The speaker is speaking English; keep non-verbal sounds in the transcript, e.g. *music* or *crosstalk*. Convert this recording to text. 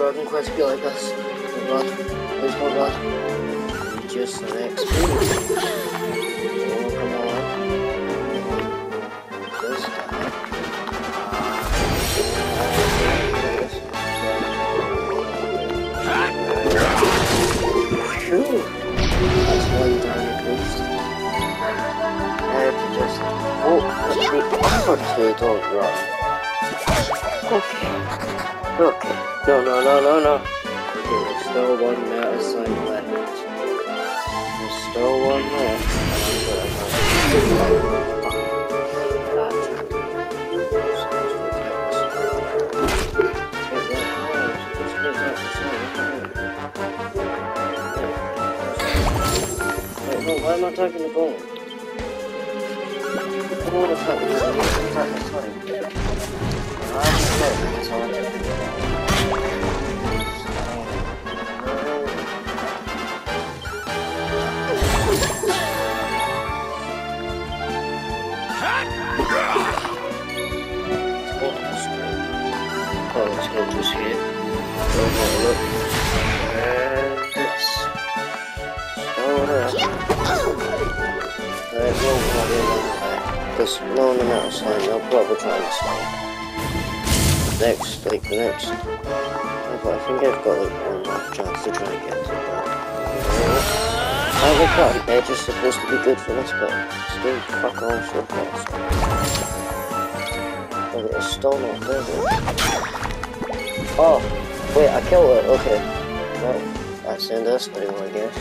Dragon Quest be like? Oh god. Please, oh god. Just an experience. *laughs* Oh, come on. This uh, time. Phew. That's one down at least. I have to just walk the two don't run. Okay. Okay. No, no, no, no, no. Okay, there's still one slime left. There's still one left. Why am I talking to Gold? Come on. It's not. It's not. It's not. I'm sorry. That's all I'm Oh, let's go just here. And this. Show her. Alright, no, not really. Because no one else sign, they'll probably try and. Next, like the next. Oh, I think I've got like one more chance to try and get to that. God, they're just supposed to be good for this, but still fuck off so fast. Oh, it's still not there. Oh, wait, I killed it, okay. Well, that's the end of this video, I guess.